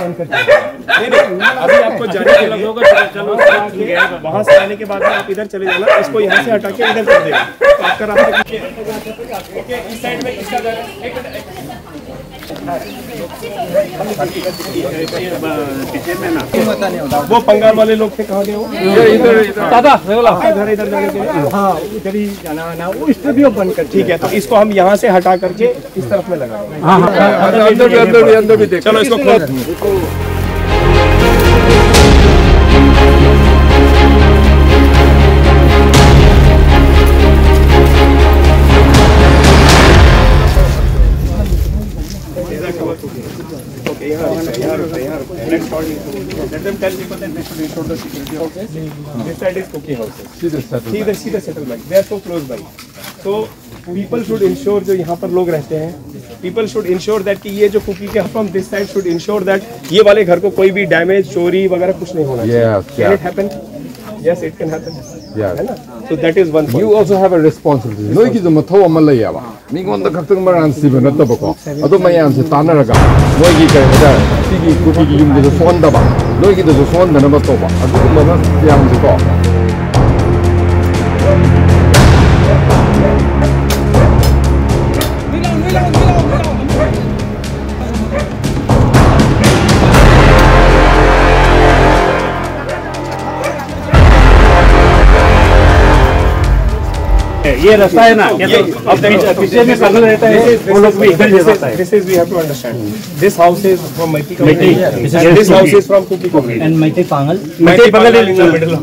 नहीं नहीं अभी आपको जाने के लग होगा चलो वहाँ से आने के बाद आप इधर चले जाना इसको यहाँ से हटा के इधर कर देगा तो आपका रास्ता ओके इस साइड में इसका एक मिनट। वो पंगाल वाले लोग थे कहाँ गए वो? दादा इधर इधर लिए। हाँ इधर ही जाना आना वो स्टूडियो बंद कर ठीक है तो इसको हम यहाँ से हटा करके इस तरफ़ में लगा अंदर भी अंदर भी अंदर भी देख। चलो इसको जो यहाँ पर लोग रहते हैं पीपल शुड इंश्योर दैट कि ये जो कुकी के from this side should ensure that ये वाले घर को कोई भी डैमेज चोरी वगैरह कुछ नहीं होना चाहिए। Yeah. So that is one point. You also have a responsibility. No, ki zama thaw amal lay yawa. Ni gon da khaktung mar an sibe na tabako. Ado ma yam se tana raga. No ki kai da ki ki ku ki yum de so on da ba. No ki de so on da na ba to ba. Ado ma na yam se to. ये रास्ता है ना? तो अब पीछे में संगल रहता है वो लोग भी इधर जाता है। This is we have to understand this house is from Meitei colony this house is from Kuki colony and Meitei Pangal Meitei Pangal in the middle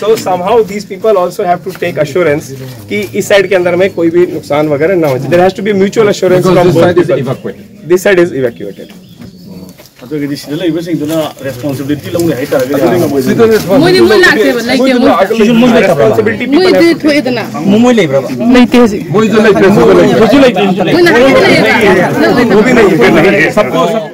so somehow these people also have to take assurance कि इस side के अंदर में कोई भी नुकसान वगैरह ना हो there has to be mutual assurance from both this side is evacuated ꯑꯩꯈꯣꯏꯒꯤꯗꯤ ꯁꯤꯗ ꯂꯩꯕꯁꯤꯡꯗꯨꯅ ꯔꯦꯁꯄꯣꯟꯁꯤꯕꯤꯂꯤꯇꯤ ꯂꯧꯅꯤ ꯍꯥꯏꯇꯥꯔꯒꯗꯤ ꯃꯣꯏꯗꯤ ꯃꯣꯏ ꯂꯥꯛꯇꯦꯕ ꯂꯩꯇꯦ ꯃꯣꯏꯗꯤ ꯊꯣꯛꯑꯦꯗꯅ ꯃꯣꯏ ꯂꯩꯕ꯭ꯔꯕ ꯂꯩꯇꯦ ꯍꯧꯖꯤꯛ ꯃꯣꯏꯁꯨ ꯂꯩꯇꯦ ꯃꯣꯏꯁꯨ ꯂꯩꯇꯦ ꯃꯣꯏꯅ ꯍꯥꯏꯗꯤ ꯂꯩꯌꯦꯕ ꯁꯞꯄꯣꯁ